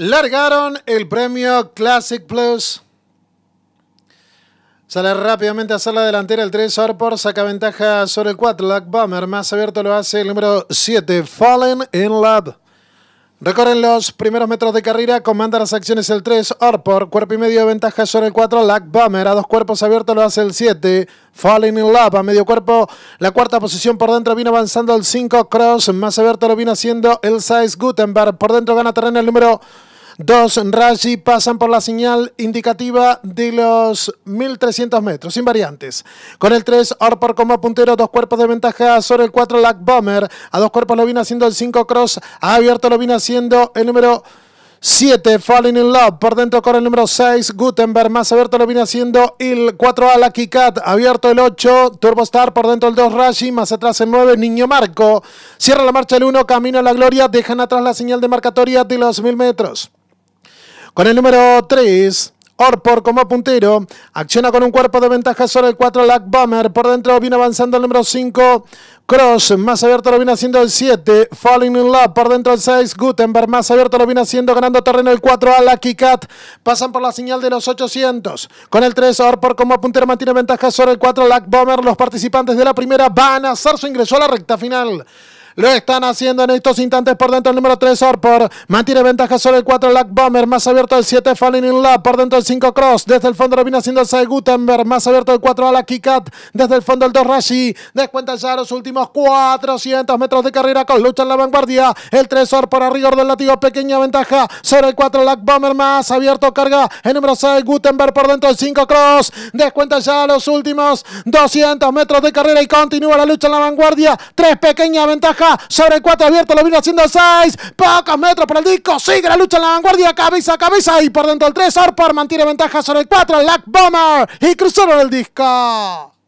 Largaron el premio Classic Plus. Sale rápidamente a hacer la delantera el 3 Orpor, saca ventaja sobre el 4 Luck Bomber, más abierto lo hace el número 7 Fallen in Love. Recorren los primeros metros de carrera, comanda las acciones el 3, Orpor, cuerpo y medio de ventaja sobre el 4, Lack Bummer, a dos cuerpos abiertos lo hace el 7, Falling in Love, a medio cuerpo, la cuarta posición por dentro viene avanzando el 5, Cross, más abierto lo viene haciendo el 6, Gutenberg, por dentro gana terreno el número Dos Raji pasan por la señal indicativa de los 1300 metros, sin variantes. Con el 3, Orpor como puntero, dos cuerpos de ventaja sobre el 4, Lack Bomber. A dos cuerpos lo viene haciendo el 5, Cross. A abierto lo viene haciendo el número 7, Falling in Love. Por dentro corre el número 6, Gutenberg. Más abierto lo viene haciendo el 4A, Lucky Cat. Abierto el 8, Turbo Star. Por dentro el 2, Rashi. Más atrás el 9, Niño Marco. Cierra la marcha el 1, Camino a la Gloria. Dejan atrás la señal de marcatoria de los 1000 metros. Con el número 3, Orpor como puntero, acciona con un cuerpo de ventaja sobre el 4 Lack Bomber. Por dentro viene avanzando el número 5 Cross. Más abierto lo viene haciendo el 7 Falling in Love. Por dentro el 6 Gutenberg. Más abierto lo viene haciendo ganando terreno el 4 a Lucky Cat. Pasan por la señal de los 800. Con el 3 Orpor como puntero mantiene ventaja sobre el 4 Lack Bomber. Los participantes de la primera van a hacer su ingreso a la recta final. Lo están haciendo en estos instantes por dentro el número 3 Orpor. Mantiene ventaja sobre el 4 Lack Bomber. Más abierto el 7 Falling in Love. Por dentro el 5 Cross. Desde el fondo lo viene haciendo el 6 Gutenberg. Más abierto el 4 a la Cat. Desde el fondo el 2 Rashi. Descuenta ya los últimos 400 metros de carrera con lucha en la vanguardia. El 3 Orpor a rigor del latido. Pequeña ventaja sobre el 4 Lack Bomber. Más abierto carga el número 6 Gutenberg. Por dentro el 5 Cross. Descuenta ya los últimos 200 metros de carrera y continúa la lucha en la vanguardia. Tres pequeña ventaja sobre el 4 abierto, lo vino haciendo 6, pocos metros por el disco, sigue la lucha en la vanguardia, cabeza a cabeza y por dentro el 3, Orpor mantiene ventaja sobre el 4, Lack Bomber y cruzaron el disco.